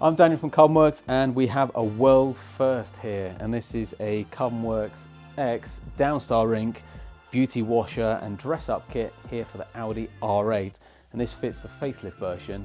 I'm Daniel from Carbonwurks and we have a world first here. And this is a Carbonwurks X Downstar Inc beauty washer and dress up kit here for the Audi R8 and this fits the facelift version.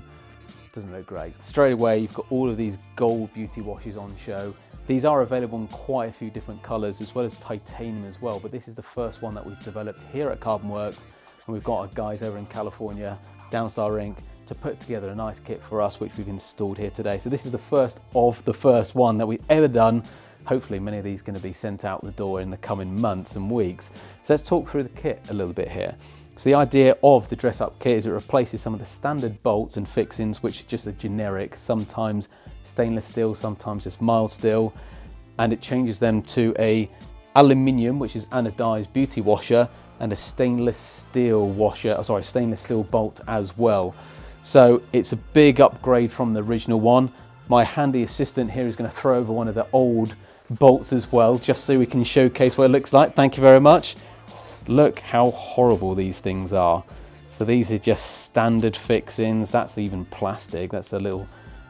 Doesn't look great. Straight away you've got all of these gold beauty washes on show. These are available in quite a few different colors as well as titanium as well. But this is the first one that we've developed here at Carbonwurks and we've got our guys over in California Downstar Inc to put together a nice kit for us which we've installed here today so this is the first of the first one that we've ever done hopefully many of these are going to be sent out the door in the coming months and weeks. So let's talk through the kit a little bit here. So the idea of the dress up kit is it replaces some of the standard bolts and fixings which are just a generic, sometimes stainless steel, sometimes just mild steel, and it changes them to a aluminium which is anodized beauty washer and a stainless steel washer, oh, sorry, stainless steel bolt as well. So it's a big upgrade from the original one. My handy assistant here is going to throw over one of the old bolts as well, just so we can showcase what it looks like. Thank you very much. Look how horrible these things are. So these are just standard fixings. That's even plastic. That's a little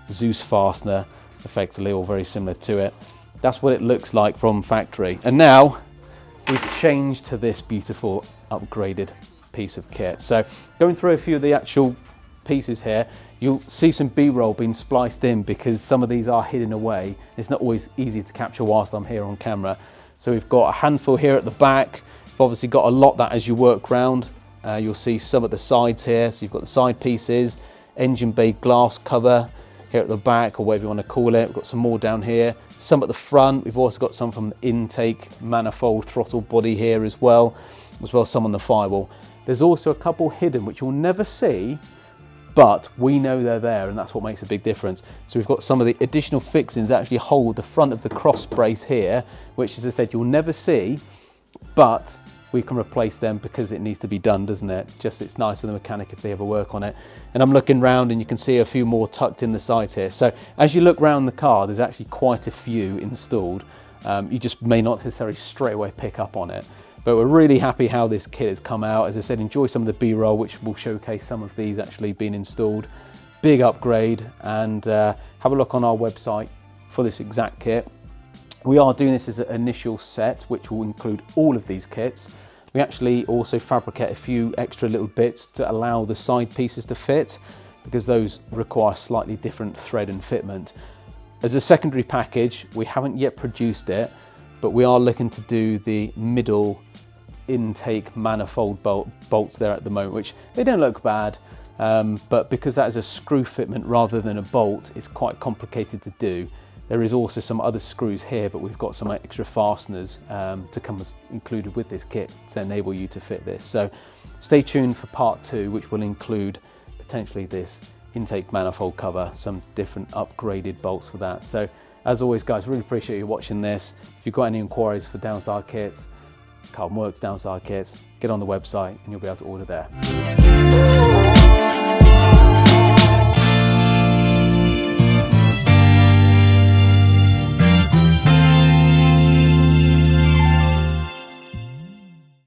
Dzus fastener, effectively, or very similar to it. That's what it looks like from factory. And now we've changed to this beautiful upgraded piece of kit. So going through a few of the actual pieces here, you'll see some B-roll being spliced in because some of these are hidden away. It's not always easy to capture whilst I'm here on camera. So we've got a handful here at the back. You've obviously got a lot that as you work round. Uh, you'll see some at the sides here. So you've got the side pieces, engine bay glass cover here at the back or whatever you want to call it. We've got some more down here. Some at the front. We've also got some from the intake manifold throttle body here as well, as well as some on the firewall. There's also a couple hidden which you'll never see but we know they're there and that's what makes a big difference. So we've got some of the additional fixings that actually hold the front of the cross brace here, which as I said, you'll never see, but we can replace them because it needs to be done, doesn't it? Just it's nice for the mechanic if they ever work on it. And I'm looking round and you can see a few more tucked in the sides here. So as you look around the car, there's actually quite a few installed. Um, you just may not necessarily straight away pick up on it. But we're really happy how this kit has come out. As I said, enjoy some of the B-roll, which will showcase some of these actually being installed. Big upgrade and uh, have a look on our website for this exact kit. We are doing this as an initial set, which will include all of these kits. We actually also fabricate a few extra little bits to allow the side pieces to fit because those require slightly different thread and fitment. As a secondary package, we haven't yet produced it, but we are looking to do the middle intake manifold bolt, bolts there at the moment, which they don't look bad, um, but because that is a screw fitment rather than a bolt, it's quite complicated to do. There is also some other screws here, but we've got some extra fasteners um, to come included with this kit to enable you to fit this. So stay tuned for part two, which will include potentially this intake manifold cover, some different upgraded bolts for that. So as always, guys, really appreciate you watching this. If you've got any inquiries for Downstar kits, Carbonwurks Downstar kits, get on the website and you'll be able to order there.